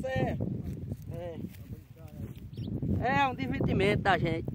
Tá. É. É um divertimento da gente.